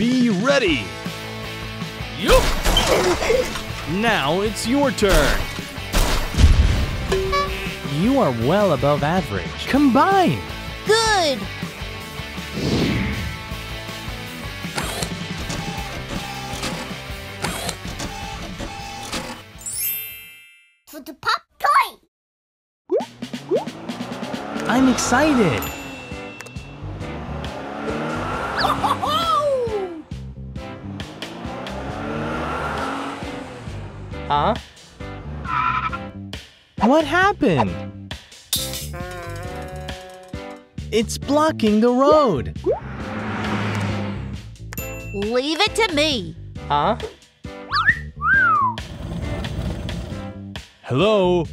Be ready! Yup! Now it's your turn. You are well above average. Combine! Good! For the pop toy! I'm excited. Huh? What happened? It's blocking the road. Leave it to me. Huh? Hello?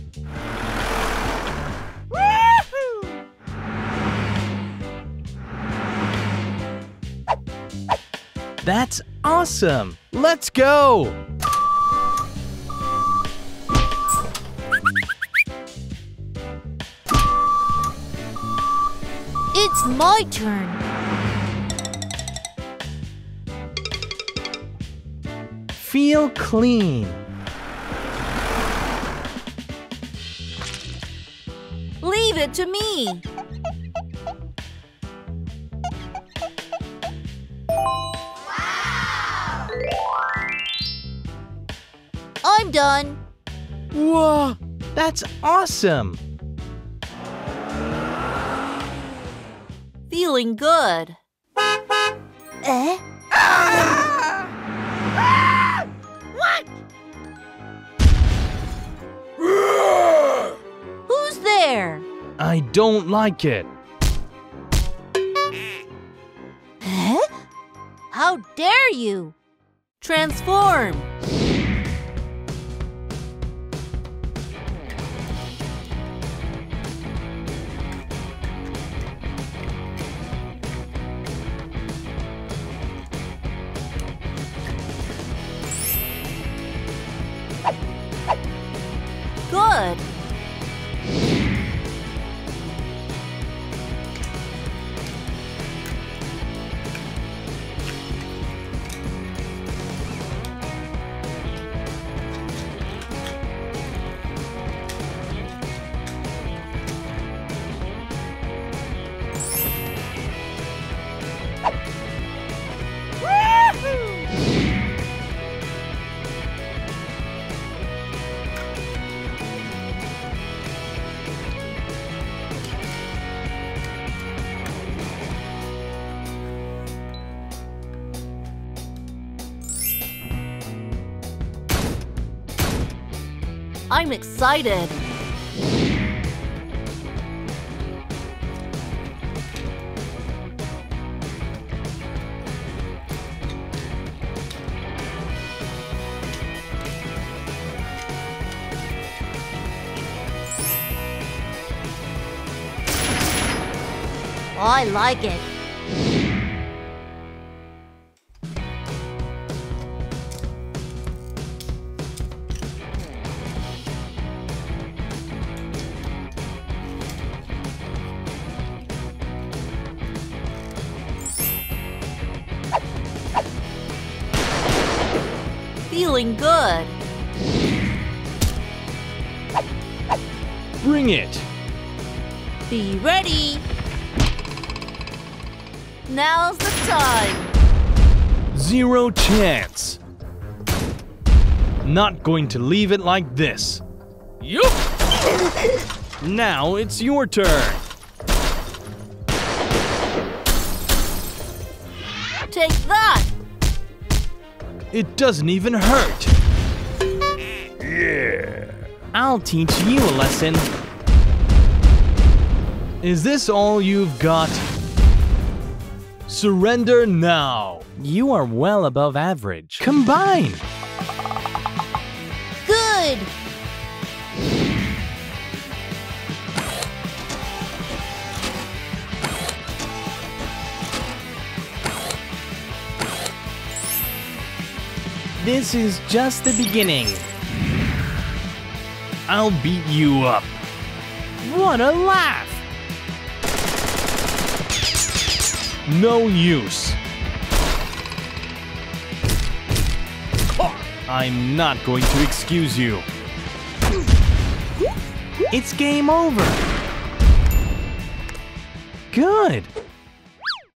That's awesome! Let's go! My turn. Feel clean. Leave it to me. I'm done. Whoa! That's awesome! Feeling good. Eh? What? Who's there? I don't like it. Huh? How dare you? Transform. Good. I'm excited. I like it. Feeling good. Bring it! Be ready. Now's the time. Zero chance. Not going to leave it like this. Yup! now it's your turn. Take that. It doesn't even hurt. Yeah. I'll teach you a lesson. Is this all you've got? Surrender now. You are well above average. Combine. Good. This is just the beginning. I'll beat you up. What a laugh! No use. I'm not going to excuse you. It's game over. Good.